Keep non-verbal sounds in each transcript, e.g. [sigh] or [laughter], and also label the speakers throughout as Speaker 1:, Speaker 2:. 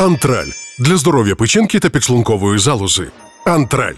Speaker 1: Антраль для здоров'я печінки та підшлункової залози. Антраль.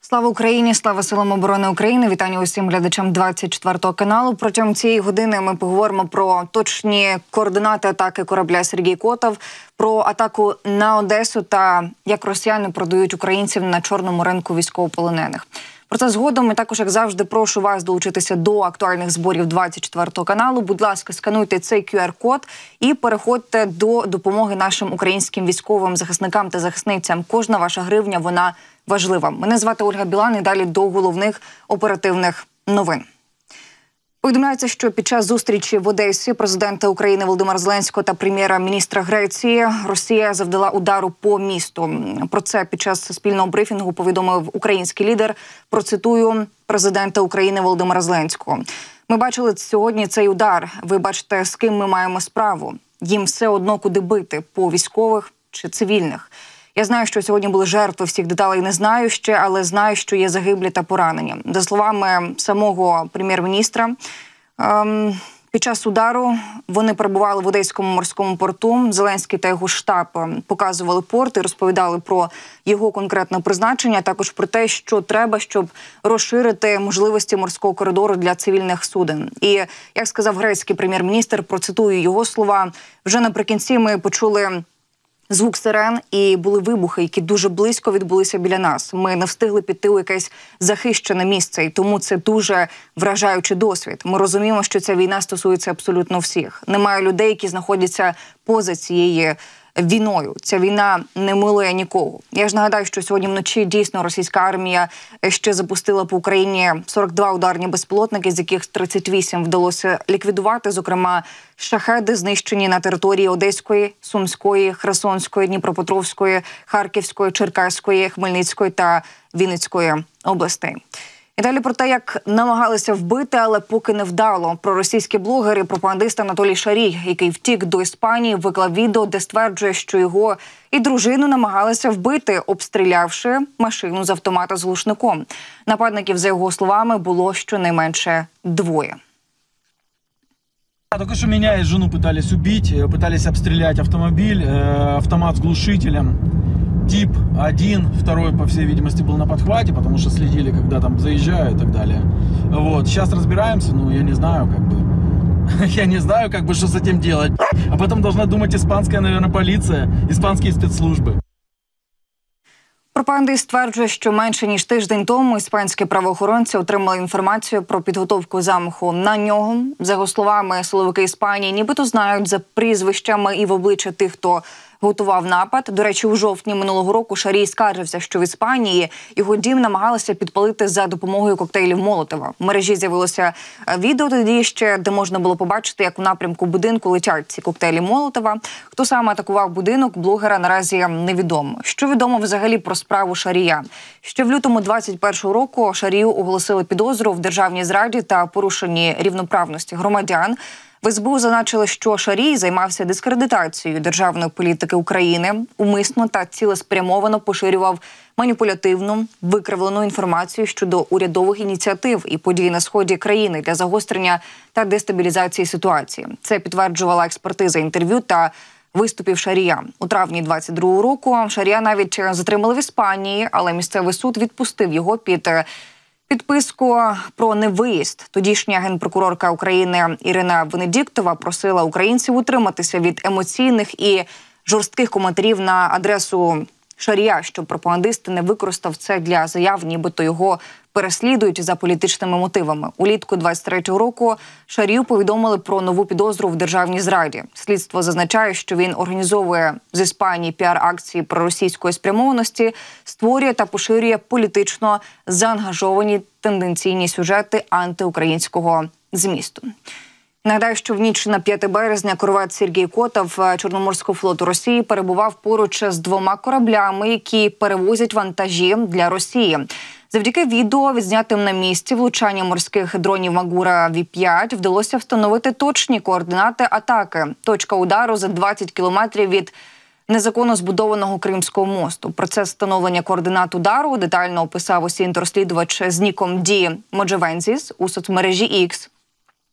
Speaker 2: Слава Україні, слава силам оборони України. Вітання усім глядачам 24 каналу. Протягом цієї години ми поговоримо про точні координати атаки корабля Сергій Котов, про атаку на Одесу та як росіяни продають українців на чорному ринку військовополонених. Про це згодом і також, як завжди, прошу вас долучитися до актуальних зборів 24 каналу. Будь ласка, скануйте цей QR-код і переходьте до допомоги нашим українським військовим захисникам та захисницям. Кожна ваша гривня вона важлива. Мене звати Ольга Білан. і Далі до головних оперативних новин. Повідомляється, що під час зустрічі в Одесі президента України Володимира Зеленського та прем'єра-міністра Греції Росія завдала удару по місту. Про це під час спільного брифінгу повідомив український лідер. Процитую президента України Володимира Зеленського. Ми бачили сьогодні цей удар. Ви бачите, з ким ми маємо справу. Їм все одно куди бити по військових чи цивільних. Я знаю, що сьогодні були жертви всіх деталей. Не знаю ще, але знаю, що є загиблі та поранені. За словами самого прем'єр-міністра. Ем... Під час удару вони перебували в одеському морському порту. Зеленський та його штаб показували порт і розповідали про його конкретне призначення. Також про те, що треба, щоб розширити можливості морського коридору для цивільних суден. І як сказав грецький прем'єр-міністр, процитую його слова вже наприкінці. Ми почули звук сирен і були вибухи, які дуже близько відбулися біля нас. Ми не встигли піти у якесь захищене місце, і тому це дуже вражаючий досвід. Ми розуміємо, що ця війна стосується абсолютно всіх. Немає людей, які знаходяться поза цією війною. Ця війна не милує нікого. Я ж нагадаю, що сьогодні вночі дійсно російська армія ще запустила по Україні 42 ударні безпілотники, з яких 38 вдалося ліквідувати. Зокрема, шахеди знищені на території Одеської, Сумської, Херсонської, Дніпропетровської, Харківської, Черкаської, Хмельницької та Вінницької областей. І далі про те, як намагалися вбити, але поки не вдало. Про російські блогери, пропагандист Анатолій Шарій, який втік до Іспанії, виклав відео, де стверджує, що його і дружину намагалися вбити, обстрілявши машину з автомата з глушником. Нападників, за його словами, було щонайменше двоє.
Speaker 3: Только что меня и жену пытались убить, пытались обстрелять автомобиль, э, автомат с глушителем. тип один, второй, по всей видимости, был на подхвате, потому что следили, когда там заезжаю и так далее. Вот, сейчас разбираемся, ну, я не знаю, как бы, [laughs] я не знаю, как бы, что с этим делать. Об этом должна думать испанская, наверное, полиция, испанские спецслужбы.
Speaker 2: Пропагандист стверджує, що менше ніж тиждень тому іспанські правоохоронці отримали інформацію про підготовку замаху на нього. За його словами, силовики Іспанії, нібито знають за прізвищами і в обличчя тих, хто готував напад. До речі, у жовтні минулого року Шарій скаржився, що в Іспанії його дім намагалися підпалити за допомогою коктейлів Молотова. В мережі з'явилося е, відео тоді ще, де можна було побачити, як у напрямку будинку летять ці коктейлі Молотова. Хто саме атакував будинок, блогера наразі невідомо. Що відомо взагалі про справу Шарія? Ще в лютому 21-го року Шарію оголосили підозру в державній зраді та порушенні рівноправності громадян. В СБУ зазначили, що Шарій займався дискредитацією державної політики України, умисно та цілеспрямовано поширював маніпулятивну викривлену інформацію щодо урядових ініціатив і подій на сході країни для загострення та дестабілізації ситуації. Це підтверджувала експертиза інтерв'ю та. Виступів Шарія у травні 22-го року. Шарія навіть затримали в Іспанії, але місцевий суд відпустив його під Підписку про невиїзд. Тодішня генпрокурорка України Ірина Венедіктова просила українців утриматися від емоційних і жорстких коментарів на адресу Шарія, щоб пропагандист не використав це для заяв, нібито його переслідують за політичними мотивами. Улітку 23-го року Шарію повідомили про нову підозру в державній зраді. Слідство зазначає, що він організовує з Іспанії піар-акції проросійської спрямованості, створює та поширює політично заангажовані тенденційні сюжети антиукраїнського змісту. Нагадаю, що в ніч на 5 березня корвет Сергій Котов е, Чорноморського флоту Росії перебував поруч з двома кораблями, які перевозять вантажі для Росії. Завдяки відео, відзнятим на місці влучання морських дронів Магура Ві 5 вдалося встановити точні координати атаки. Точка удару за 20 кілометрів від незаконно збудованого Кримського мосту. Процес встановлення координат удару детально описав осінь розслідувач з ніком Ді Моджевензіс у соцмережі X.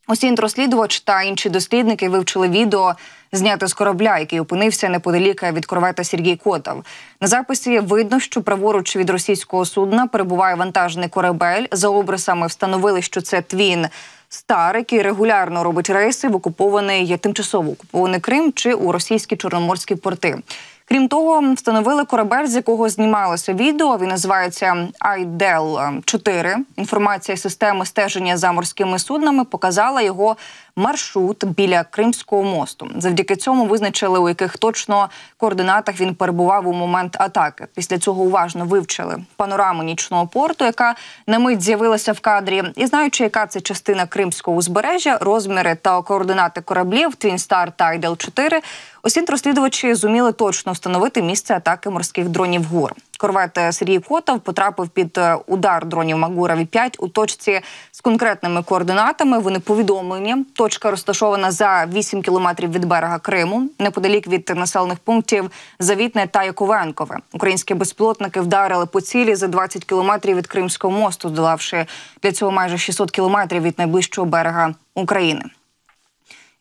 Speaker 2: Осінт-розслідувач та інші дослідники вивчили відео, зняте з корабля, який опинився неподалік від корвета Сергій Котов. На записі видно, що праворуч від російського судна перебуває вантажний корабель. За обрисами встановили, що це твін Стар, який регулярно робить рейси в окупований тимчасово окупований Крим чи у російські чорноморські порти. Крім того, встановили корабель, з якого знімалося відео. Він називається Айдел 4 Інформація системи стеження за морськими суднами показала його маршрут біля Кримського мосту. Завдяки цьому визначили, у яких точно координатах він перебував у момент атаки. Після цього уважно вивчили панораму нічного порту, яка на мить з'явилася в кадрі, і знаючи, яка це частина Кримського узбережжя, розміри та координати кораблів Star та Айдел 4 Усі розслідувачі зуміли точно встановити місце атаки морських дронів ГУР. Корвет Сергій Котов потрапив під е, удар дронів Магура 5 у точці з конкретними координатами. Вони повідомлені. Точка розташована за 8 кілометрів від берега Криму, неподалік від населених пунктів Завітне та Яковенкове. Українські безпілотники вдарили по цілі за 20 кілометрів від Кримського мосту, здолавши для цього майже 600 кілометрів від найближчого берега України.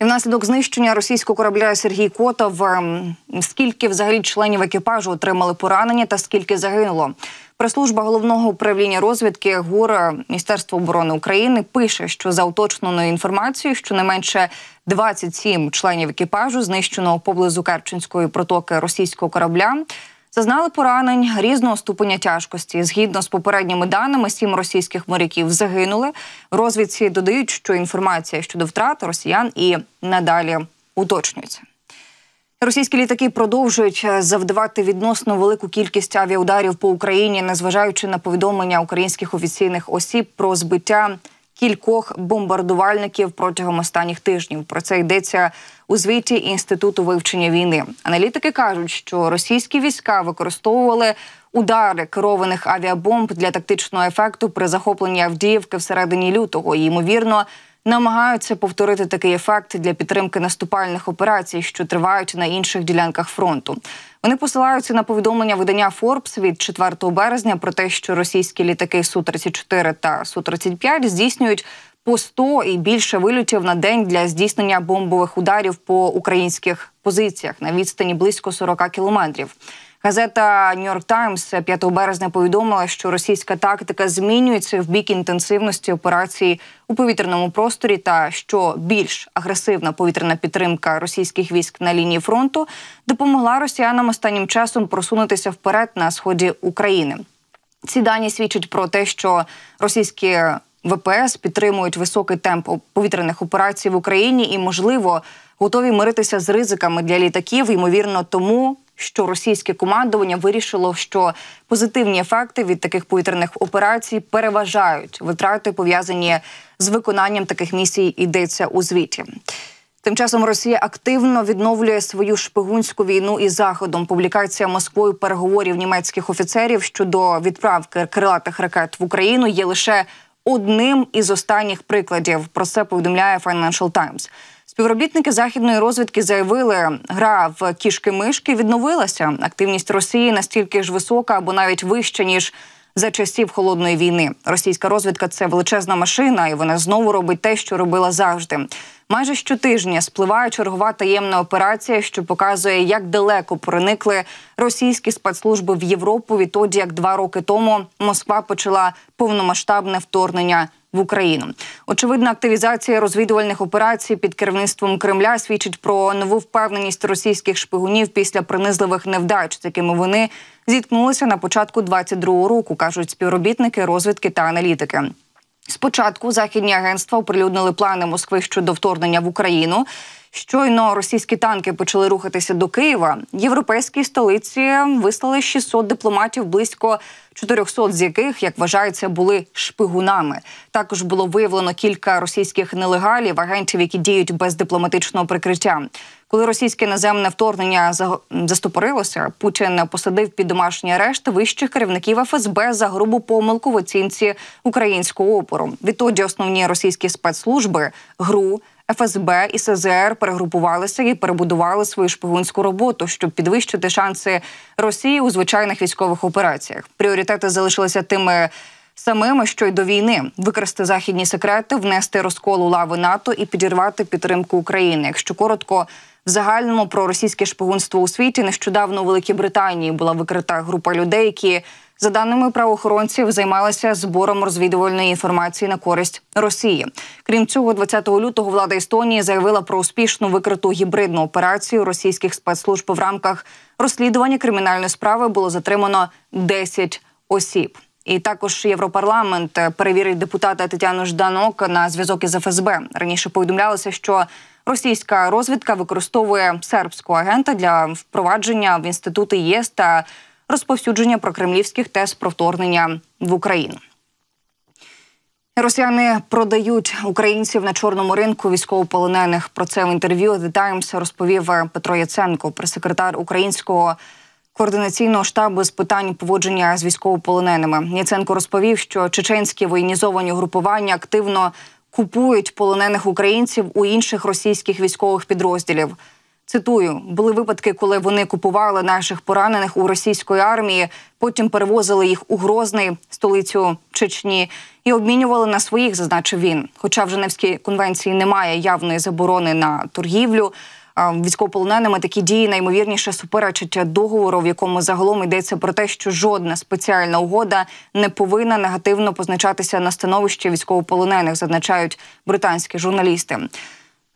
Speaker 2: І внаслідок знищення російського корабля Сергій Котов ем, скільки взагалі членів екіпажу отримали поранення та скільки загинуло. Прес-служба головного управління розвідки ГУР Міністерства оборони України пише, що за уточненою інформацією, що не менше 27 членів екіпажу знищеного поблизу Керченської протоки російського корабля зазнали поранень різного ступеня тяжкості. Згідно з попередніми даними, сім російських моряків загинули. Розвідці додають, що інформація щодо втрат росіян і надалі уточнюється. Російські літаки продовжують завдавати відносно велику кількість авіаударів по Україні, незважаючи на повідомлення українських офіційних осіб про збиття кількох бомбардувальників протягом останніх тижнів. Про це йдеться у звіті інституту вивчення війни. Аналітики кажуть, що російські війська використовували удари керованих авіабомб для тактичного ефекту при захопленні Авдіївки всередині лютого. І, Ймовірно, намагаються повторити такий ефект для підтримки наступальних операцій, що тривають на інших ділянках фронту. Вони посилаються на повідомлення видання Forbes від 4 березня про те, що російські літаки су 34 та су 35 здійснюють по 100 і більше вильотів на день для здійснення бомбових ударів по українських позиціях на відстані близько 40 кілометрів. Газета Нью-Йорк Таймс 5 березня повідомила, що російська тактика змінюється в бік інтенсивності операції у повітряному просторі, та що більш агресивна повітряна підтримка російських військ на лінії фронту допомогла росіянам останнім часом просунутися вперед на сході України. Ці дані свідчать про те, що російські ВПС підтримують високий темп повітряних операцій в Україні і, можливо, готові миритися з ризиками для літаків. Ймовірно, тому що російське командування вирішило, що позитивні ефекти від таких повітряних операцій переважають витрати пов'язані з виконанням таких місій. Йдеться у звіті. Тим часом Росія активно відновлює свою шпигунську війну із заходом. Публікація Москвою переговорів німецьких офіцерів щодо відправки крилатих ракет в Україну є лише одним із останніх прикладів. Про це повідомляє Financial Times. Співробітники західної розвідки заявили, гра в кішки-мишки відновилася. Активність Росії настільки ж висока або навіть вища ніж за часів холодної війни. Російська розвідка це величезна машина, і вона знову робить те, що робила завжди. Майже щотижня спливає чергова таємна операція, що показує, як далеко проникли російські спецслужби в Європу. Відтоді як два роки тому Москва почала повномасштабне вторгнення в Україну. Очевидна активізація розвідувальних операцій під керівництвом Кремля свідчить про нову впевненість російських шпигунів після принизливих невдач, з якими вони зіткнулися на початку 22-го року, кажуть співробітники розвідки та аналітики. Спочатку західні агентства оприлюднили плани Москви щодо вторгнення в Україну. Щойно російські танки почали рухатися до Києва. Європейській столиці вислали 600 дипломатів, близько 400 з яких, як вважається, були шпигунами. Також було виявлено кілька російських нелегалів, агентів, які діють без дипломатичного прикриття. Коли російське наземне вторгнення застопорилося, Путін посадив під домашній арешт вищих керівників ФСБ за грубу помилку в оцінці українського опору. Відтоді основні російські спецслужби ГРУ. ФСБ і СЗР перегрупувалися і перебудували свою шпигунську роботу, щоб підвищити шанси Росії у звичайних військових операціях. Пріоритети залишилися тими самими, що й до війни, використати західні секрети, внести розкол у лави НАТО і підірвати підтримку України. Якщо коротко, в загальному про російське шпигунство у світі нещодавно у Великій Британії була викрита група людей, які за даними правоохоронців займалися збором розвідувальної інформації на користь Росії. Крім цього, 20 лютого влада Естонії заявила про успішну викриту гібридну операцію російських спецслужб в рамках розслідування кримінальної справи було затримано 10 осіб. І також Європарламент перевірить депутата Тетяну Жданок на зв'язок із ФСБ. Раніше повідомлялося, що російська розвідка використовує сербського агента для впровадження в інститути ЄС та розповсюдження прокремлівських тез про вторгнення в Україну. Росіяни продають українців на чорному ринку військовополонених. Про це в інтерв'ю The Times розповів Петро Яценко, прес-секретар українського координаційного штабу з питань поводження з військовополоненими. Яценко розповів, що чеченські воєнізовані групування активно купують полонених українців у інших російських військових підрозділів. Цитую, були випадки, коли вони купували наших поранених у російської армії, потім перевозили їх у Грозний, столицю Чечні, і обмінювали на своїх, зазначив він. Хоча в Женевській конвенції немає явної заборони на торгівлю. Військовополоненими такі дії наймовірніше суперечать договору, в якому загалом йдеться про те, що жодна спеціальна угода не повинна негативно позначатися на становищі військовополонених, зазначають британські журналісти.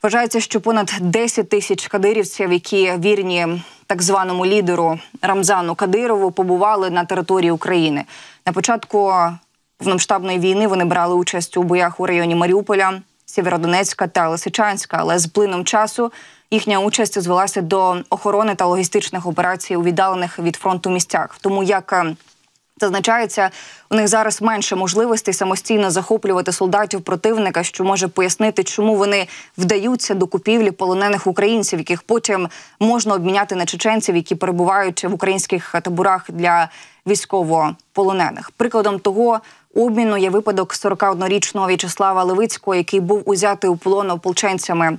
Speaker 2: Вважається, що понад 10 тисяч кадирівців, які вірні так званому лідеру Рамзану Кадирову, побували на території України. На початку повномасштабної війни вони брали участь у боях у районі Маріуполя, Сєвєродонецька та Лисичанська, але з плином часу їхня участь звелася до охорони та логістичних операцій у віддалених від фронту місцях. Тому як Зазначається, у них зараз менше можливостей самостійно захоплювати солдатів противника, що може пояснити, чому вони вдаються до купівлі полонених українців, яких потім можна обміняти на чеченців, які перебувають в українських таборах для військовополонених. Прикладом того обміну є випадок 41-річного В'ячеслава Левицького, який був узятий у полон ополченцями.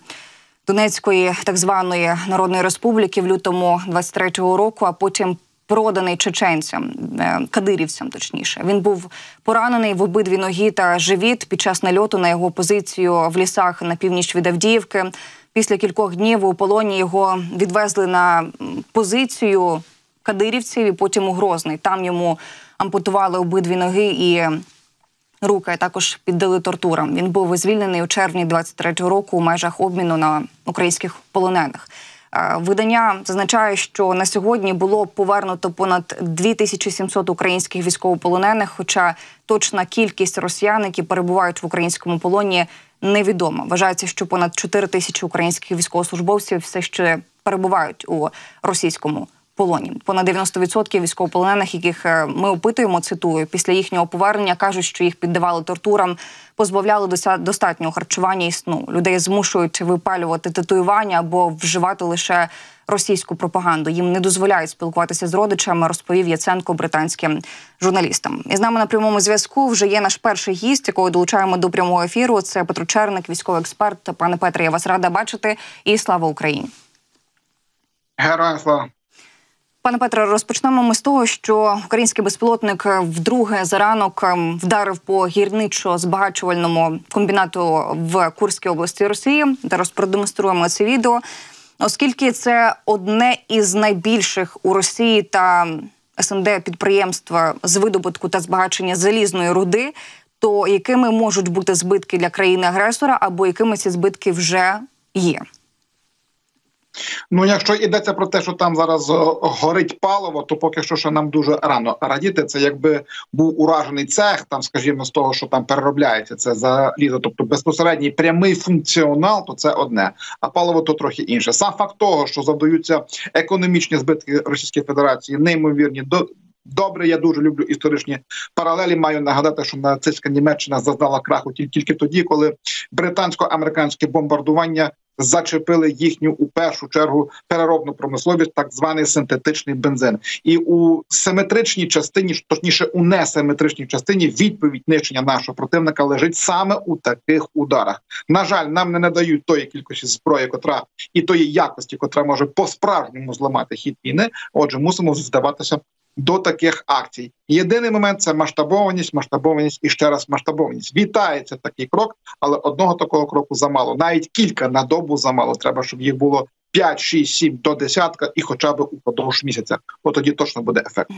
Speaker 2: Донецької так званої народної республіки в лютому 23-го року, а потім проданий чеченцям, е, кадирівцям. Точніше, він був поранений в обидві ноги та живіт під час нальоту на його позицію в лісах на північ від Авдіївки. Після кількох днів у полоні його відвезли на позицію кадирівців і потім у Грозний. Там йому ампутували обидві ноги і. Руки також піддали тортурам. Він був звільнений у червні 23-го року у межах обміну на українських полонених. Е, видання зазначає, що на сьогодні було повернуто понад 2700 українських військовополонених. Хоча точна кількість росіян, які перебувають в українському полоні, невідома. Вважається, що понад 4 тисячі українських військовослужбовців все ще перебувають у російському полоні. Понад 90% військовополонених, яких е, ми опитуємо, цитую після їхнього повернення, кажуть, що їх піддавали тортурам, позбавляли достатнього харчування і сну. Людей змушують випалювати татуювання або вживати лише російську пропаганду. Їм не дозволяють спілкуватися з родичами. Розповів Яценко британським журналістам. І з нами на прямому зв'язку вже є наш перший гість, якого долучаємо до прямого ефіру. Це Петро Черник, військовий експерт. Пане Петре, я вас рада бачити. І слава Україні.
Speaker 4: Героям слава.
Speaker 2: Пане Петре, розпочнемо ми з того, що український безпілотник вдруге за ранок ем, вдарив по гірничо-збагачувальному комбінату в Курській області Росії. Зараз продемонструємо це відео, оскільки це одне із найбільших у Росії та СНД підприємств з видобутку та збагачення залізної руди. То якими можуть бути збитки для країни агресора, або якими ці збитки вже є?
Speaker 4: Ну, якщо йдеться про те, що там зараз е, горить паливо, то поки що ще нам дуже рано радіти. Це якби був уражений цех, там, скажімо, з того, що там переробляється це за літо, тобто безпосередній прямий функціонал, то це одне, а паливо то трохи інше. Сам факт того, що завдаються економічні збитки Російської Федерації, неймовірні до. Добре, я дуже люблю історичні паралелі. Маю нагадати, що нацистська Німеччина зазнала краху тільки тоді, коли британсько-американське бомбардування зачепили їхню у першу чергу переробну промисловість, так званий синтетичний бензин, і у симетричній частині, точніше у несиметричній частині, відповідь нищення нашого противника лежить саме у таких ударах. На жаль, нам не надають тої кількості зброї, котра і тої якості, котра може по справжньому зламати хід війни. Отже, мусимо здаватися до таких акцій. Єдиний момент це масштабованість, масштабованість і ще раз масштабованість. Вітається такий крок, але одного такого кроку замало. Навіть кілька на добу замало. Треба, щоб їх було 5, 6, 7 до десятка, і хоча б упродовж місяця. От тоді точно буде ефект.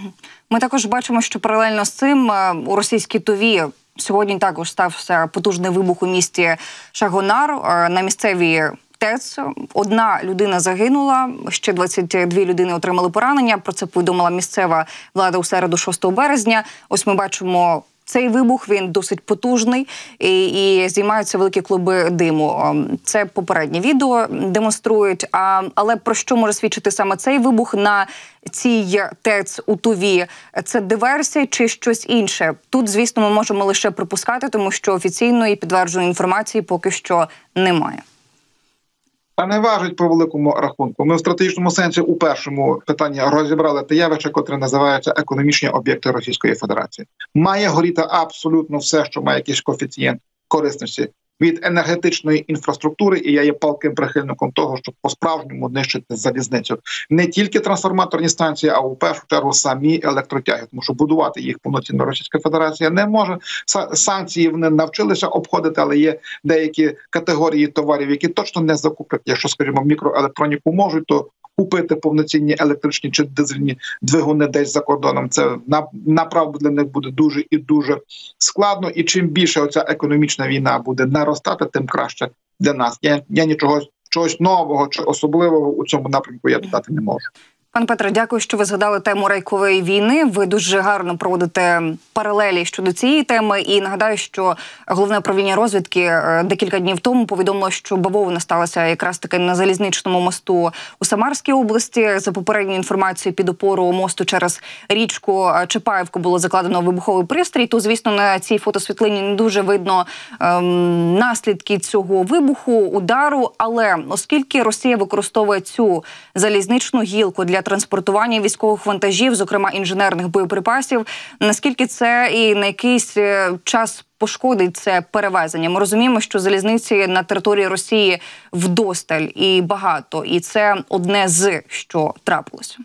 Speaker 2: Ми також бачимо, що паралельно з цим е, у російській туві. Сьогодні також стався потужний вибух у місті Шагонар е, на місцевій ТЕЦ. Одна людина загинула, ще 22 людини отримали поранення. Про це повідомила місцева влада у середу, 6 березня. Ось ми бачимо. Цей вибух він досить потужний і і здіймаються великі клуби диму. Це попереднє відео демонструють. А але про що може свідчити саме цей вибух на цій ТЕЦ у Туві? Це диверсія чи щось інше? Тут, звісно, ми можемо лише припускати, тому що офіційної підтвердженої інформації поки що немає.
Speaker 4: Та не важить по великому рахунку. Ми в стратегічному сенсі у першому питанні розібрали те явище, котре називається економічні об'єкти Російської Федерації. Має горіти абсолютно все, що має якийсь коефіцієнт корисності від енергетичної інфраструктури, і я є палким прихильником того, щоб по справжньому нищити залізницю не тільки трансформаторні станції, а у першу чергу самі електротяги, тому що будувати їх повноцінно Російська Федерація не може. санкції вони навчилися обходити, але є деякі категорії товарів, які точно не закуплять. Якщо скажімо, мікроелектроніку можуть, то купити повноцінні електричні чи дизельні двигуни десь за кордоном. Це на направду для них буде дуже і дуже складно. І чим більше оця економічна війна буде наростати, тим краще для нас. Я я нічого чогось нового чи особливого у цьому напрямку я додати не можу.
Speaker 2: Пане Петре, дякую, що ви згадали тему райкової війни. Ви дуже гарно проводите паралелі щодо цієї теми. І нагадаю, що головне управління розвідки е, декілька днів тому повідомило, що бавовна сталася якраз таки на залізничному мосту у Самарській області. За попередньою інформацією під опору мосту через річку е, Чапаєвку було закладено вибуховий пристрій. То, звісно, на цій фотосвітлині не дуже видно ем, наслідки цього вибуху, удару. Але оскільки Росія використовує цю залізничну гілку для транспортування військових вантажів, зокрема інженерних боєприпасів. Наскільки це і на якийсь е, час пошкодить це перевезення? Ми розуміємо, що залізниці на території Росії вдосталь і багато, і це одне з що трапилося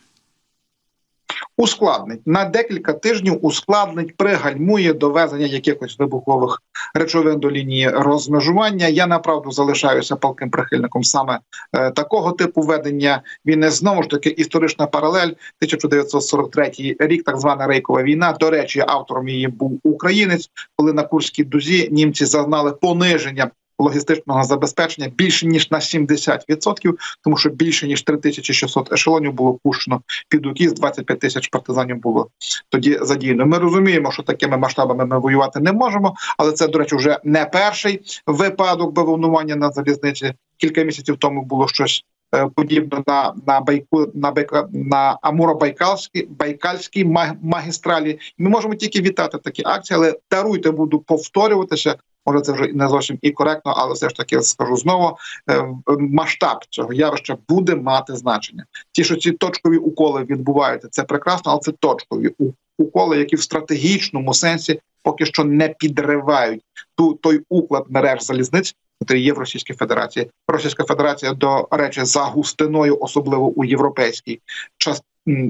Speaker 4: ускладнить на декілька тижнів, ускладнить, пригальмує довезення якихось вибухових речовин до лінії розмежування. Я направду залишаюся палким прихильником саме е, такого типу ведення. війни. знову ж таки історична паралель. 1943 рік, так звана рейкова війна. До речі, автором її був українець, коли на Курській дузі німці зазнали пониження логістичного забезпечення більше ніж на 70%, тому що більше ніж 3600 ешелонів було пущено під укіз, 25 тисяч партизанів було тоді задіяно. Ми розуміємо, що такими масштабами ми воювати не можемо, але це, до речі, вже не перший випадок бавовнування на залізниці. Кілька місяців тому було щось. Е, подібно на на байку на байка на Амуро-Байкальській байкальській магістралі. Ми можемо тільки вітати такі акції, але даруйте, буду повторюватися. Може, це вже не зовсім і коректно, але все ж таки скажу знову. Е, масштаб цього явища буде мати значення. Ті, що ці точкові уколи відбуваються, це прекрасно, але це точкові уколи, які в стратегічному сенсі поки що не підривають ту той уклад мереж залізниць. Який є в Російській Федерації, Російська Федерація до речі за густиною, особливо у європейській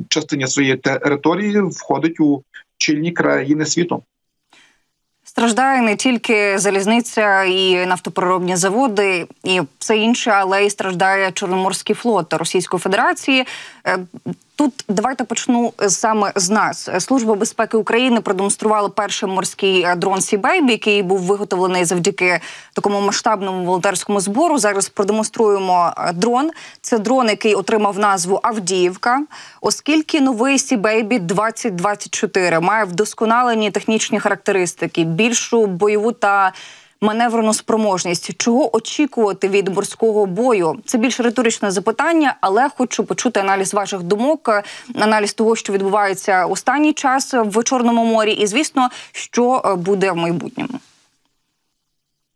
Speaker 4: частині своєї території, входить у чільні країни світу.
Speaker 2: Страждає не тільки залізниця і нафтопереробні заводи, і все інше, але й страждає Чорноморський флот Російської Федерації. Тут давайте почну саме з нас. Служба безпеки України продемонструвала перший морський е, дрон Сібейбі, який був виготовлений завдяки такому масштабному волонтерському збору. Зараз продемонструємо е, дрон. Це дрон, який отримав назву Авдіївка, оскільки новий Сібейбі 2024 має вдосконалені технічні характеристики, більшу бойову та маневрену спроможність. Чого очікувати від морського бою? Це більш риторичне запитання, але хочу почути аналіз ваших думок, аналіз того, що відбувається останній час в Чорному морі, і звісно, що е, буде в майбутньому.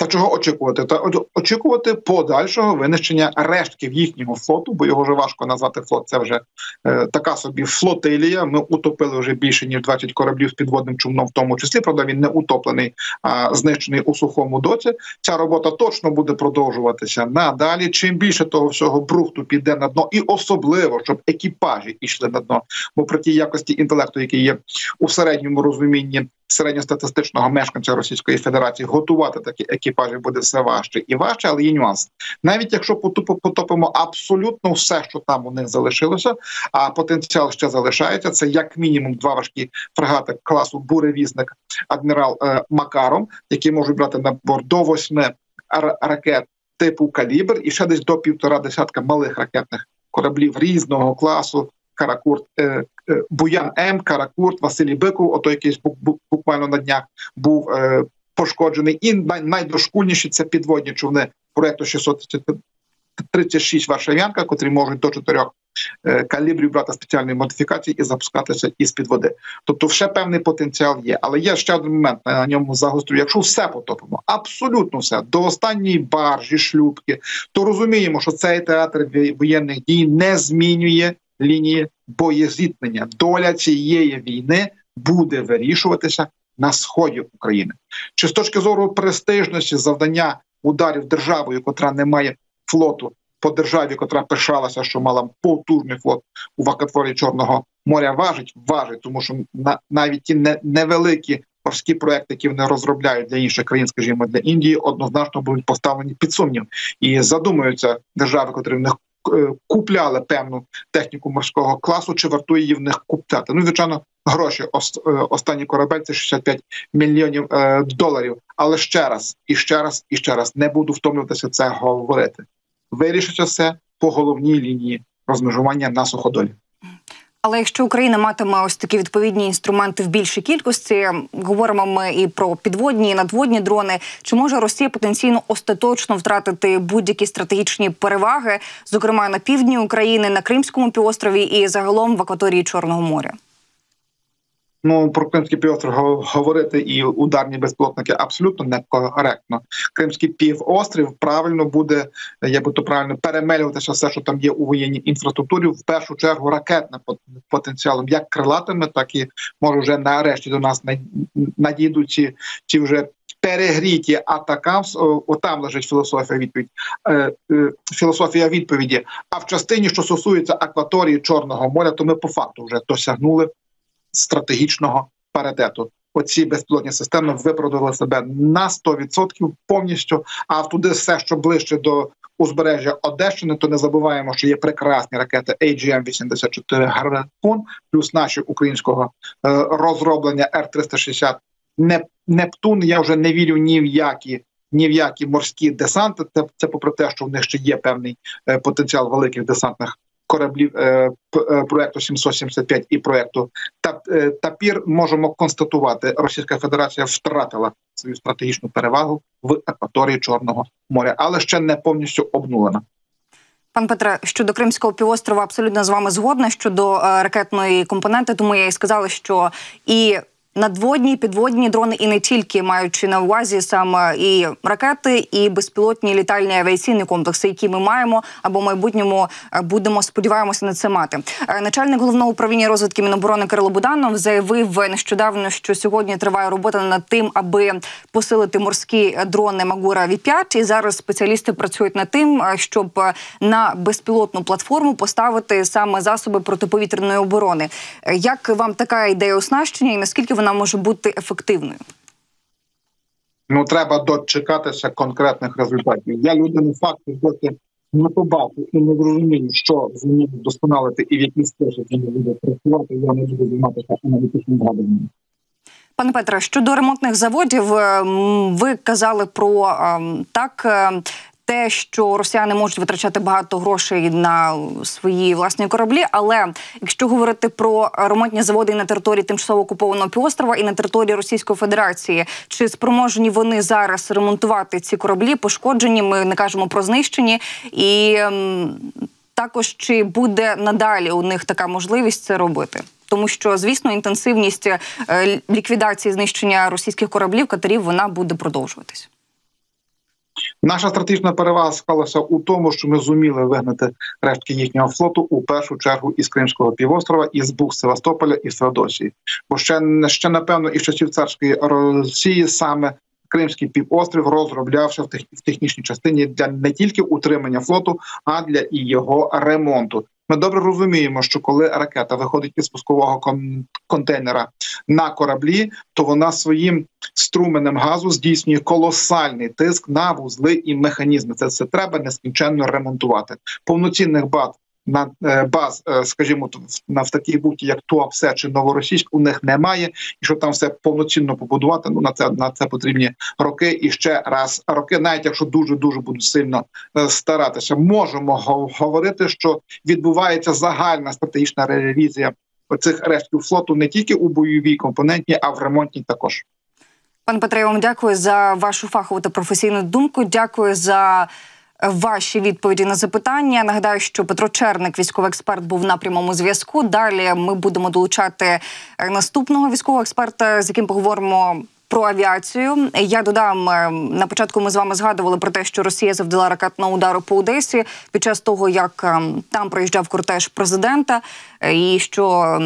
Speaker 4: Та чого очікувати? Та очікувати подальшого винищення рештків їхнього флоту, бо його вже важко назвати флот. Це вже е, така собі флотилія. Ми утопили вже більше ніж 20 кораблів з підводним човном, в тому числі. Правда, він не утоплений, а знищений у сухому доці. Ця робота точно буде продовжуватися надалі. Чим більше того всього брухту піде на дно, і особливо щоб екіпажі йшли на дно. Бо при тій якості інтелекту, який є у середньому розумінні середньостатистичного мешканця Російської Федерації готувати такі екіпажі буде все важче і важче, але є нюанс. Навіть якщо потопимо абсолютно все, що там у них залишилося, а потенціал ще залишається. Це як мінімум два важкі фрегати класу буревізник адмірал е, Макаром, які можуть брати на борт до восьми ракет типу калібр, і ще десь до півтора десятка малих ракетних кораблів різного класу. Каракурт е, Е, Буян М, Каракурт, Василій Биков, ото якийсь буквально на днях був е, пошкоджений. І найдошкульніші це підводні човни проекту 636 Варшавянка, котрі можуть до чотирьох калібрів брати спеціальні модифікації і запускатися із під води. Тобто, ще певний потенціал є. Але є ще один момент на ньому загострю. Якщо все потопимо, абсолютно все до останньої баржі, шлюбки, то розуміємо, що цей театр воєнних дій не змінює лінії боєзіткнення. Доля цієї війни буде вирішуватися на сході України. Чи з точки зору престижності завдання ударів державою, котра не має флоту по державі, котра пишалася, що мала потужний флот у вакатворі Чорного моря, важить, важить, тому що на навіть ті не, невеликі морські проекти, які вони розробляють для інших країн, скажімо, для Індії, однозначно будуть поставлені під сумнів і задумуються держави, котрі в них купляли певну техніку морського класу, чи вартує її в них купляти. Ну, звичайно, гроші е, останній корабель це 65 мільйонів е, доларів. Але ще раз і ще раз і ще раз не буду втомлюватися це говорити. Вирішиться все по головній лінії розмежування на суходолі.
Speaker 2: Але якщо Україна матиме ось такі відповідні інструменти в більшій кількості, говоримо ми і про підводні і надводні дрони. Чи може Росія потенційно остаточно втратити будь-які стратегічні переваги, зокрема на півдні України, на Кримському півострові і загалом в акваторії Чорного моря?
Speaker 4: Ну про Кримський півострів говорити і ударні безпілотники абсолютно некоректно. Кримський півострів правильно буде, я би то правильно перемелюватися все, що там є у воєнній інфраструктурі. В першу чергу ракетним потенціалом, як крилатими, так і може вже нарешті до нас надійдуть ці, ці вже. Перегріті атакам, отам лежить філософія відповідь е, е, філософія відповіді. А в частині, що стосується акваторії Чорного моря, то ми по факту вже досягнули стратегічного паритету. Оці безпілотні системи виправдали себе на 100% повністю. А туди все, що ближче до узбережжя Одещини, то не забуваємо, що є прекрасні ракети AGM-84 Гарпун, плюс наші українського е, розроблення Р-360 Нептун. Я вже не вірю ні в які. Ні в які морські десанти, це, це попри те, що в них ще є певний е, потенціал великих десантних кораблів е, е, проекту 775 і проекту е, Тапір можемо констатувати, Російська Федерація втратила свою стратегічну перевагу в акваторії Чорного моря, але ще не повністю обнулена.
Speaker 2: Пан Петре, щодо Кримського півострова, абсолютно з вами згодна щодо ракетної компоненти. Тому я і сказала, що і Надводні підводні дрони і не тільки маючи на увазі саме і ракети, і безпілотні літальні авіаційні комплекси, які ми маємо або в майбутньому е, будемо сподіваємося на це мати. Е, начальник головного управління розвитки Міноборони Кирило Буданов заявив нещодавно, що сьогодні триває робота над тим, аби посилити морські дрони Магура Ві 5 І зараз спеціалісти працюють над тим, е, щоб на безпілотну платформу поставити саме засоби протиповітряної оборони. Як вам така ідея оснащення, і наскільки вона може бути ефективною?
Speaker 4: Ну треба дочекатися конкретних результатів. Я людину факту доки не побачив і не зрозумію, що з ним вдосконалити і в який спосіб він буде працювати. Я не буду займатися аналітичним гаданням.
Speaker 2: Пане Петре, щодо ремонтних заводів, ем, ви казали про ем, так ем, те, що росіяни можуть витрачати багато грошей на свої власні кораблі. Але якщо говорити про ремонтні заводи на території тимчасово окупованого півострова і на території Російської Федерації, чи спроможні вони зараз ремонтувати ці кораблі? Пошкоджені? Ми не кажемо про знищені і. Ем, також чи буде надалі у них така можливість це робити, тому що звісно інтенсивність е, ліквідації знищення російських кораблів катерів вона буде продовжуватись.
Speaker 4: Наша стратегічна перевага склалася у тому, що ми зуміли вигнати рештки їхнього флоту у першу чергу із Кримського півострова, із Бух Севастополя і Феодосії. Бо ще ще напевно із часів царської Росії саме Кримський півострів розроблявся в технічній частині для не тільки утримання флоту, а для і його ремонту. Ми добре розуміємо, що коли ракета виходить із спускового кон контейнера на кораблі, то вона своїм струменем газу здійснює колосальний тиск на вузли і механізми. Це все треба нескінченно ремонтувати. Повноцінних бат на е, баз, е, скажімо, на в такій буті, як Туапсе чи Новоросійськ, у них немає, і що там все повноцінно побудувати. Ну на це на це потрібні роки і ще раз роки, навіть якщо дуже дуже будуть сильно е, старатися, можемо говорити, що відбувається загальна стратегічна ревізія цих рештків флоту не тільки у бойовій компоненті, а в ремонтній також.
Speaker 2: Пан Петре, вам дякую за вашу фахову та професійну думку. Дякую за ваші відповіді на запитання. Нагадаю, що Петро Черник, військовий експерт, був на прямому зв'язку. Далі ми будемо долучати е, наступного військового експерта, з яким поговоримо про авіацію. Я додам е, на початку. Ми з вами згадували про те, що Росія завдала ракетного удару по Одесі під час того, як е, там проїжджав кортеж президента, і що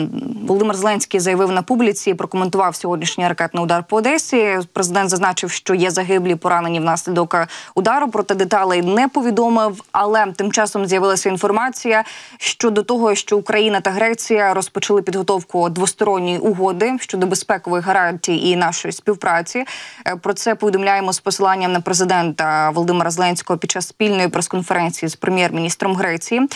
Speaker 2: Володимир Зеленський заявив на публіці, прокоментував сьогоднішній ракетний удар по Одесі. Президент зазначив, що є загиблі поранені внаслідок удару. Проте деталей не повідомив. Але тим часом з'явилася інформація щодо того, що Україна та Греція розпочали підготовку двосторонньої угоди щодо безпекових гарантій і нашої співпраці співпраці. Е, про це повідомляємо з посиланням на президента Володимира Зеленського під час спільної прес-конференції з прем'єр-міністром Греції.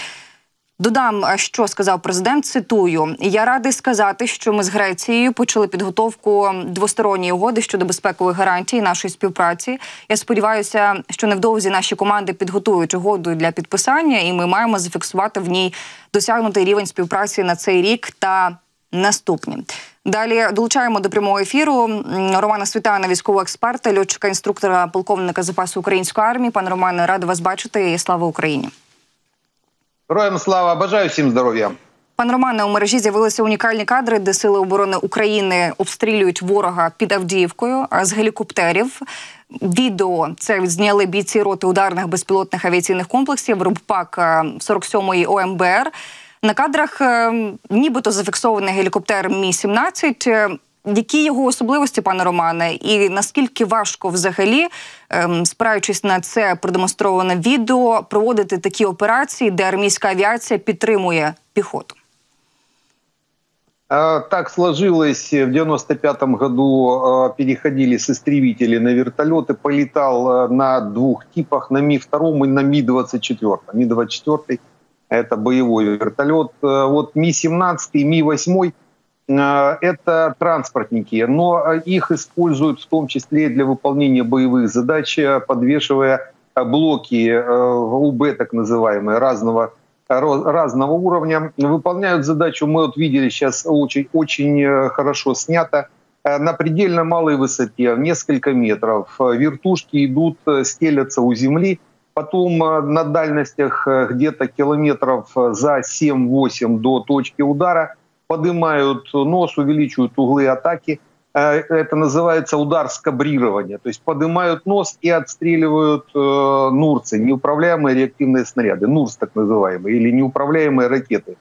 Speaker 2: Додам, що сказав президент. Цитую: я радий сказати, що ми з Грецією почали підготовку двосторонньої угоди щодо безпекових гарантій нашої співпраці. Я сподіваюся, що невдовзі наші команди підготують угоду для підписання, і ми маємо зафіксувати в ній досягнутий рівень співпраці на цей рік та наступні. Далі долучаємо до прямого ефіру Романа Світана, військового експерта, льотчика, інструктора, полковника запасу української армії. Пане Романе, рада вас бачити і слава Україні.
Speaker 5: Героям слава бажаю всім здоров'я.
Speaker 2: Пане Романе, у мережі з'явилися унікальні кадри, де сили оборони України обстрілюють ворога під Авдіївкою з гелікоптерів. Відео це зняли бійці роти ударних безпілотних авіаційних комплексів РУБПАК 47-ї ОМБР. На кадрах е, нібито зафіксований гелікоптер Мі 17 е, які його особливості, пане Романе, і наскільки важко взагалі, ем, спираючись на це продемонстроване відео, проводити такі операції, де армійська авіація підтримує піхоту?
Speaker 5: Так сложилось, в 95-м году переходили с истребителей на вертолеты, полетал на двух типах, на Ми-2 и на Ми-24. Ми-24 это боевой вертолет. Э, вот Ми-17 и Ми-8 э, это транспортники, но их используют в том числе для выполнения боевых задач, подвешивая блоки э, УБ, так называемые, разного, разного уровня. Выполняют задачу, мы вот видели сейчас очень, очень хорошо снято, на предельно малой высоте, в несколько метров. Вертушки идут, стелятся у земли, Потом э, на дальностях э, где-то километров э, за 7-8 до точки удара поднимают нос, увеличивают углы атаки. Это называется удар скабрирования. То есть поднимают нос и отстреливают э, нурцы, неуправляемые реактивные снаряды, НУРС так называемые, или неуправляемые ракеты.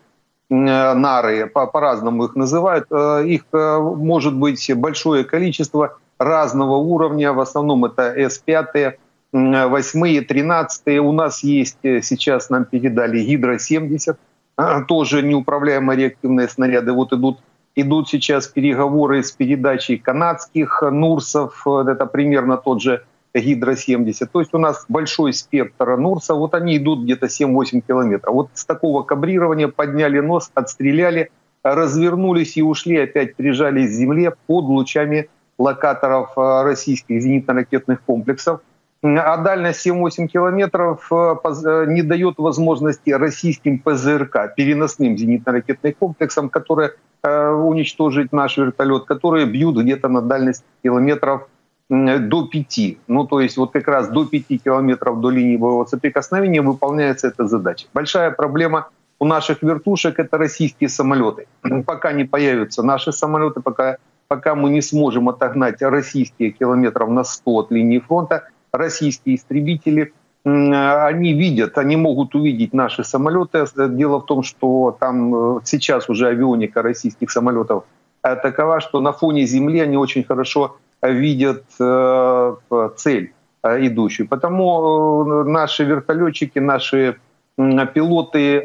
Speaker 5: Э, нары, по- по-разному их называют. Э, их э, может быть большое количество разного уровня. В основном это С-5, восьмые, тринадцатые. У нас есть э, сейчас, нам передали Гидро-70, а, тоже неуправляемые реактивные снаряды. Вот идут, идут сейчас переговоры с передачей канадских Нурсов, это примерно тот же Гидро-70. То есть у нас большой спектр Нурсов, вот они идут где-то 7-8 километров. Вот с такого кабрирования подняли нос, отстреляли, развернулись и ушли, опять прижались к земле под лучами локаторов э, российских зенитно-ракетных комплексов а дальность 7-8 километров э, э, не дает возможности российским ПЗРК, переносным зенитно-ракетным комплексам, которые э, уничтожить наш вертолет, которые бьют где-то на дальность километров до 5. Ну, то есть вот как раз до 5 километров до линии боевого соприкосновения выполняется эта задача. Большая проблема у наших вертушек — это российские самолеты. [clears throat] Пока не появятся наши самолеты, пока, пока мы не сможем отогнать российские километров на 100 от линии фронта — российские истребители, они видят, они могут увидеть наши самолеты. Дело в том, что там э, сейчас уже авионика российских самолетов такова, что на фоне Земли они очень хорошо видят э, цель э, идущую. Потому наши вертолетчики, наши пилоты,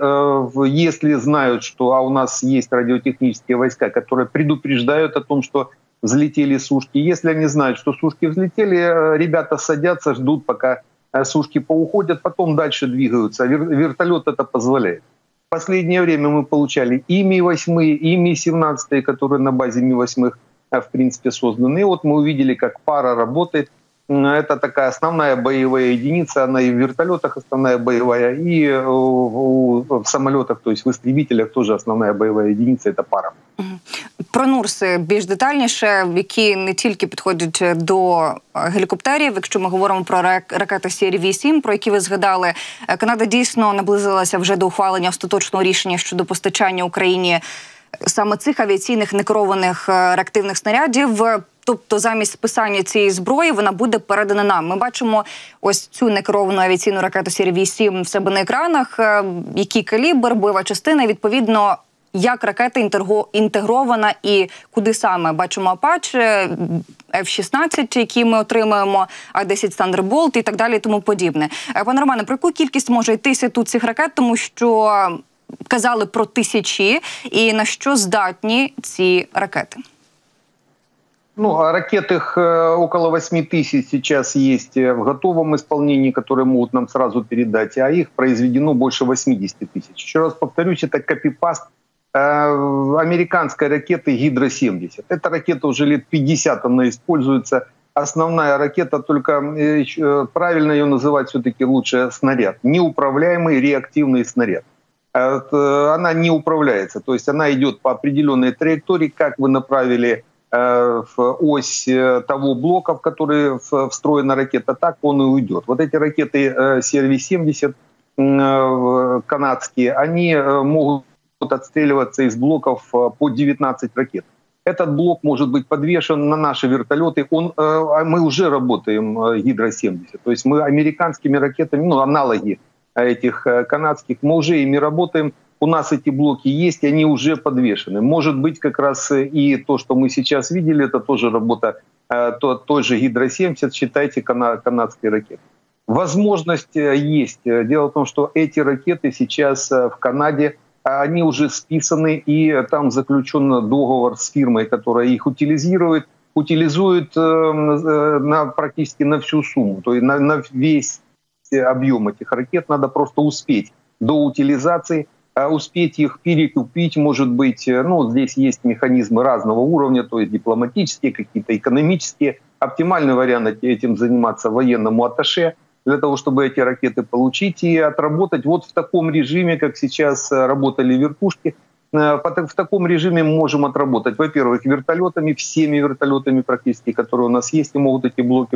Speaker 5: если знают, что а у нас есть радиотехнические войска, которые предупреждают о том, что взлетели сушки. Если они знают, что сушки взлетели, ребята садятся, ждут, пока Э, сушки поуходят, потом дальше двигаются. Вертолет это позволяет. В последнее время мы получали и Ми-8, и Ми-17, которые на базе Ми-8 э, в принципе созданы. И вот мы увидели, как пара работает. Это такая основная боевая единица, она и в вертолетах основная боевая, и э, в самолетах, то есть в истребителях тоже основная боевая единица – это пара.
Speaker 2: Про Нурси більш детальніше, які не тільки підходять до е, гелікоптерів. Якщо ми говоримо про ракети серії 8 про які ви згадали, е, Канада дійсно наблизилася вже до ухвалення остаточного рішення щодо постачання Україні саме цих авіаційних некерованих е, реактивних снарядів. Тобто, замість списання цієї зброї вона буде передана нам. Ми бачимо ось цю некеровану авіаційну ракету серії 8 в себе на екранах. Який калібр, бойова частина відповідно як ракета інтегрована і куди саме бачимо Апач, F-16, які ми отримаємо, а 10 Thunderbolt і так далі, і тому подібне. Е, пане Романе, про яку кількість може йтися тут цих ракет, тому що казали про тисячі, і на що здатні ці ракети?
Speaker 5: Ну, а ракет их э, около 8 тысяч сейчас есть э, в готовом исполнении, которые могут нам сразу передать, а их произведено больше 80 тысяч. Еще раз повторюсь, это копипаст Э, американской ракеты Гидро-70. Эта ракета уже лет 50 она используется. Основная ракета, только э, э, правильно ее называть все-таки лучше снаряд. Неуправляемый реактивный снаряд. Она не управляется, то есть она идет по определенной траектории, как вы направили в ось того блока, в который встроена ракета, так он и уйдет. Вот эти ракеты серви 70 канадские, они могут отстреливаться из блоков э, по 19 ракет. Этот блок может быть подвешен на наши вертолеты. Он, э, а мы уже работаем э, Гидро-70. То есть мы американскими ракетами, ну, аналоги этих канадских, мы уже ими работаем. У нас эти блоки есть, они уже подвешены. Может быть, как раз и то, что мы сейчас видели, это тоже работа то, той же Гидро-70, считайте, кана, канадской ракеты. Возможность есть. Дело в том, что эти ракеты сейчас в Канаде они уже списаны, и там заключен договор с фирмой, которая их утилизирует, утилизует э, э, на, практически на всю сумму, то есть на, на весь объем этих ракет надо просто успеть до утилизации, а успеть их перекупить, может быть, э, ну, здесь есть механизмы разного уровня, то есть дипломатические, какие-то экономические. Оптимальный вариант этим заниматься военному атташе – для того, чтобы эти ракеты получить и отработать вот в таком режиме, как сейчас э, работали верхушки. Э, в таком режиме мы можем отработать, во-первых, вертолетами, всеми вертолетами практически, которые у нас есть, и могут эти блоки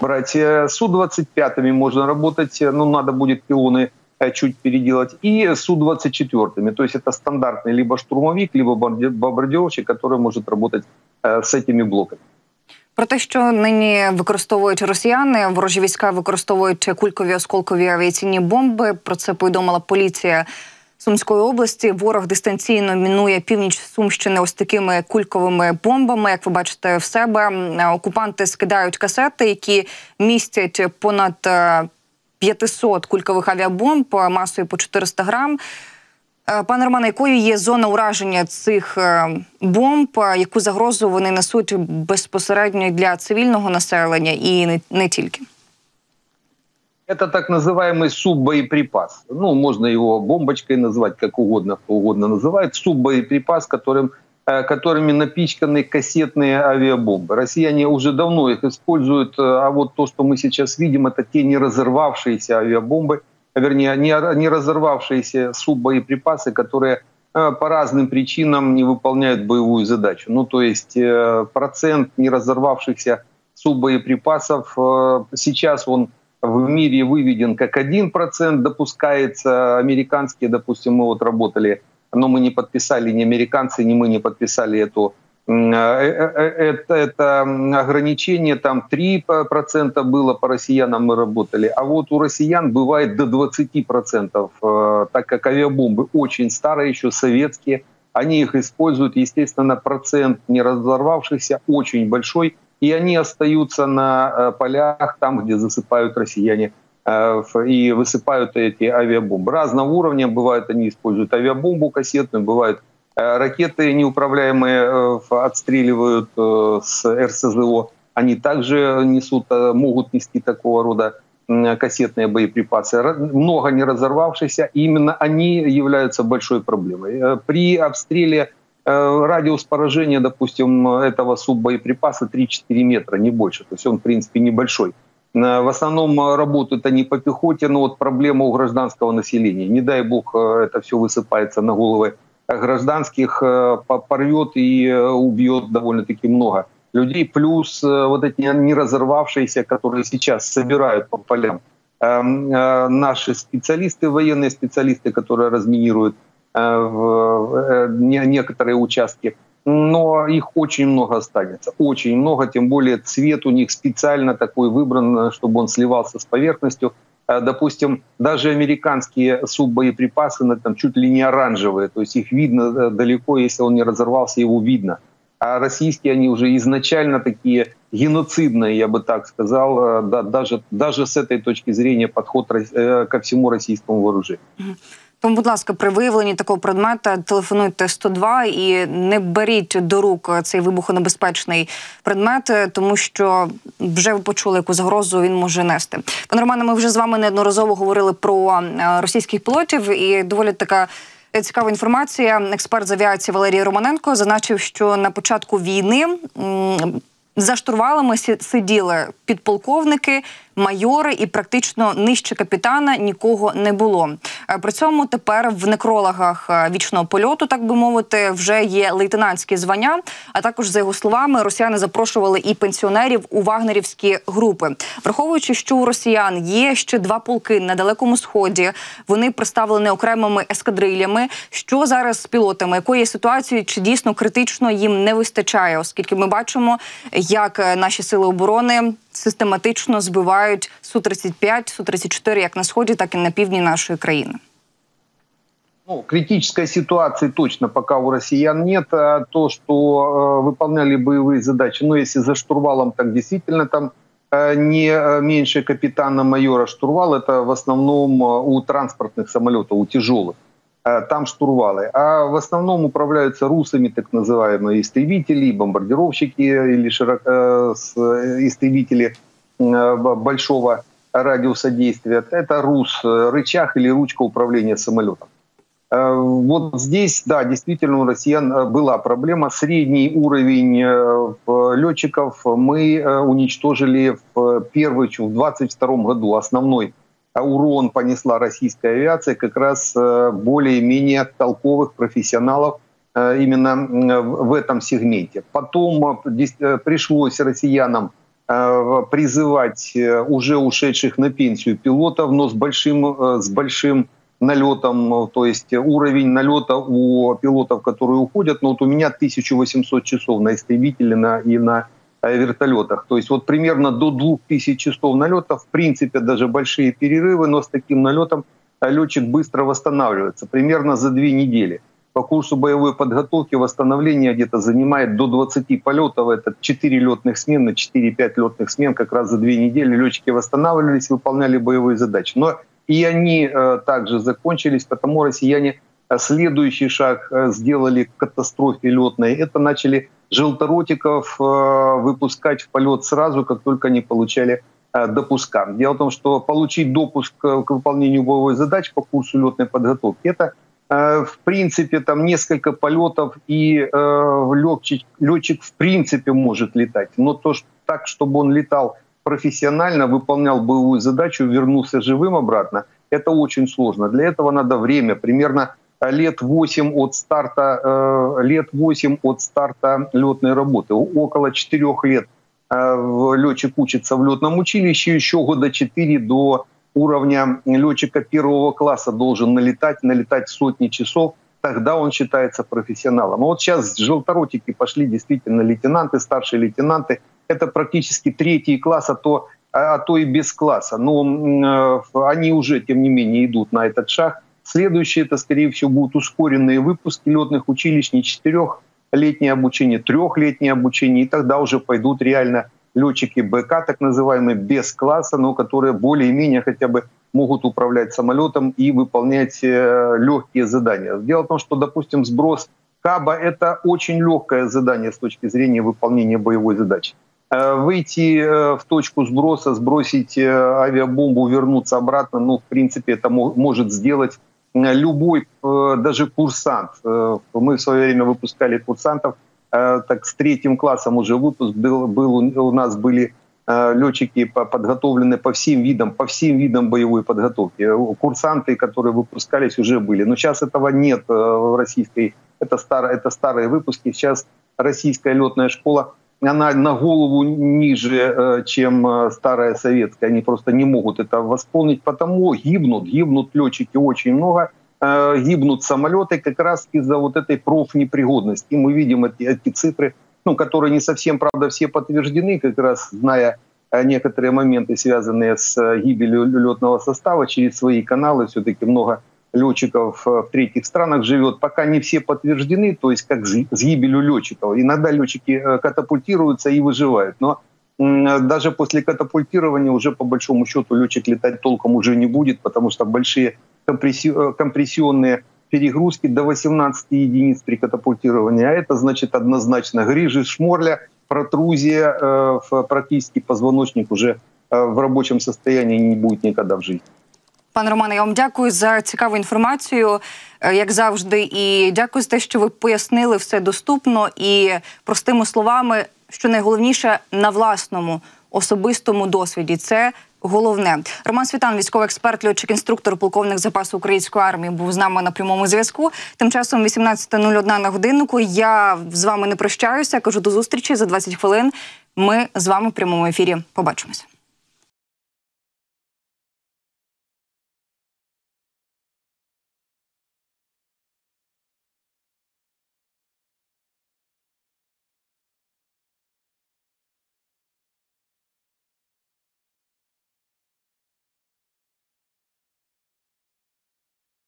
Speaker 5: брать. Э, Су-25 можно работать, но надо будет пилоны чуть переделать, и Су-24. То есть это стандартный либо штурмовик, либо бомбардировщик, который может работать с этими блоками.
Speaker 2: Про те, що нині використовують росіяни, ворожі війська використовують кулькові осколкові авіаційні бомби. Про це повідомила поліція Сумської області. Ворог дистанційно мінує північ Сумщини ось такими кульковими бомбами. Як ви бачите в себе, окупанти скидають касети, які містять понад 500 е, кулькових авіабомб масою по 400 грам. Е, пане Романе, якою є зона ураження цих е, бомб? Яку загрозу вони несуть безпосередньо для цивільного населення і не тільки?
Speaker 5: Это так называемый суббоеприпас. Ну, можно его бомбочкой назвать, как угодно, кто угодно называет. Суббоеприпас, которым, э, которыми напичканы кассетные авиабомбы. Россияне уже давно их используют, э, а вот то, что мы сейчас видим, это те не разорвавшиеся авиабомбы – вернее, не, не разорвавшиеся суббоеприпасы, которые э, по разным причинам не выполняют боевую задачу. Ну, то есть процент не разорвавшихся суббоеприпасов сейчас он в мире выведен как 1%, допускается американские, допустим, мы вот работали, но мы не подписали, ни американцы, ни мы не подписали эту Это, это ограничение там 3% было по россиянам мы работали, а вот у россиян бывает до 20%, так как авиабомбы очень старые, еще советские, они их используют, естественно, процент не разорвавшихся очень большой, и они остаются на полях, там, где засыпают россияне и высыпают эти авиабомбы. Разного уровня бывает, они используют авиабомбу кассетную, бывают Э, ракеты неуправляемые э, отстреливают э, с РСЗО. Они также несут, могут нести такого рода кассетные боеприпасы. Много не разорвавшихся. Именно они являются большой проблемой. При обстреле радиус поражения, допустим, этого суббоеприпаса 3-4 метра, не больше. То есть он, в принципе, небольшой. В основном работают они по пехоте, но вот проблема у гражданского населения. Не дай бог это все высыпается на головы гражданских э, порвет и э, убьет довольно-таки много людей, плюс э, вот эти не разорвавшиеся, которые сейчас собирают по полям. Эм, наши специалисты, военные специалисты, которые разминируют некоторые участки, но их очень много останется, очень много, тем более цвет у них специально такой выбран, чтобы он сливался с поверхностью. Э, допустим, даже американские суббоеприпасы там чуть ли не оранжевые, то есть их видно э, далеко, если он не разорвался, его видно. А российские, они уже изначально такие геноцидные, я бы так сказал, э, да, даже, даже с этой точки зрения подход ко всему российскому вооружению.
Speaker 2: Тому, будь ласка, при виявленні такого предмета телефонуйте 102 і не беріть до рук цей вибухонебезпечний предмет, тому що вже ви почули, яку загрозу він може нести. Пане Романе, ми вже з вами неодноразово говорили про е, російських пілотів, і доволі така. Цікава інформація. Експерт з авіації Валерій Романенко зазначив, що на початку війни за штурвалами сиділи підполковники, майори, і практично нижче капітана нікого не було. Е, при цьому тепер в некрологах е, вічного польоту, так би мовити, вже є лейтенантські звання. А також за його словами, росіяни запрошували і пенсіонерів у вагнерівські групи, враховуючи, що у росіян є ще два полки на далекому сході. Вони представлені окремими ескадрилями. Що зараз з пілотами? Якої ситуації чи дійсно критично їм не вистачає, оскільки ми бачимо, як е, наші сили оборони систематично збивають су 35 су 34 як на сході, так і на півдні нашої країни.
Speaker 5: Ну, критической ситуации точно пока у россиян нет. А то, что э, выполняли боевые задачи, ну, если за штурвалом, так действительно там э, не э, меньше капитана-майора штурвал, это в основном э, у транспортных самолетов, у тяжелых. Э, там штурвалы. А в основном управляются русами, так называемые истребители, бомбардировщики или широко, э, истребители э, большого радиуса действия. Это РУС, рычаг или ручка управления самолетом. Вот здесь, да, действительно у россиян была проблема. Средний уровень летчиков мы уничтожили в первый, в 22 году. Основной урон понесла российская авиация как раз э, более-менее толковых профессионалов э, именно в этом сегменте. Потом э, пришлось россиянам призывать уже ушедших на пенсию пилотов, но с большим, с большим налетом, то есть уровень налета у пилотов, которые уходят, но вот у меня 1800 часов на истребителе на, и на вертолетах. То есть вот примерно до 2000 часов налета, в принципе, даже большие перерывы, но с таким налетом летчик быстро восстанавливается, примерно за две недели. По курсу боевой подготовки восстановление где-то занимает до 20 полетов. Это 4 летных смены, 4-5 летных смен. Как раз за две недели летчики восстанавливались, выполняли боевые задачи. Но и они э, также закончились, потому россияне следующий шаг э, сделали к катастрофе летной. Это начали желторотиков э, выпускать в полет сразу, как только они получали э, допуска. Дело в том, что получить допуск к выполнению боевой задачи по курсу летной подготовки, это э, в принципе там несколько полетов, и летчик, летчик в принципе может летать. Но то, что, так, чтобы он летал профессионально, выполнял боевую задачу, вернулся живым обратно, это очень сложно. Для этого надо время, примерно лет 8 от старта, э, лет 8 от старта летной работы. Около 4 лет э, летчик учится в летном училище, еще года 4 до уровня летчика первого класса должен налетать, налетать сотни часов. тогда он считается профессионалом. А вот сейчас желторотики пошли действительно лейтенанты, старшие лейтенанты. Это практически третий класс, а то, а то и без класса. Но э, они уже, тем не менее, идут на этот шаг. Следующее, это, скорее всего, будут ускоренные выпуски летных училищ, не четырехлетнее обучение, трехлетнее обучение, и тогда уже пойдут реально летчики БК, так называемые, без класса, но которые более-менее хотя бы могут управлять самолетом и выполнять э, легкие задания. Дело в том, что, допустим, сброс Каба – это очень легкое задание с точки зрения выполнения боевой задачи. Э, выйти э, в точку сброса, сбросить авиабомбу, вернуться обратно, ну, в принципе, это может сделать любой, даже курсант. Мы в свое время выпускали курсантов, так с третьим классом уже выпуск был, был у нас были Э, летчики подготовлены по всем видам, по всем видам боевой подготовки. Курсанты, которые выпускались, уже были. Но сейчас этого нет э, в российской. Это, старые, это старые выпуски. Сейчас российская летная школа, она на голову ниже, э, чем старая советская. Они просто не могут это восполнить, потому гибнут, гибнут летчики очень много гибнут самолеты как раз из-за вот этой профнепригодности. И мы видим эти, эти цифры ну, которые не совсем, правда, все подтверждены, как раз зная э, некоторые моменты, связанные с э, гибелью летного состава через свои каналы. Все-таки много летчиков э, в третьих странах живет. Пока не все подтверждены, то есть как с гибелью летчиков. Иногда летчики катапультируются и выживают. Но даже после катапультирования уже по большому счету летчик летать толком уже не будет, потому что большие компрессионные перегрузки до 18 единиц при катапультировании, а это значит однозначно грижи, шморля, протрузия, э, в практически позвоночник уже э, в робочому состоянии не буде ніколи в житті.
Speaker 2: Пане Романе, я вам дякую за цікаву інформацію, е, як завжди, і дякую за те, що ви пояснили все доступно і простими словами, що найголовніше на власному особистому досвіді. Це головне. Роман Світан, військовий експерт, льотчик інструктор, полковник запасу української армії, був з нами на прямому зв'язку. Тим часом 18.01 на годиннику. Я з вами не прощаюся. Кажу до зустрічі за 20 хвилин. Ми з вами в прямому ефірі. Побачимося.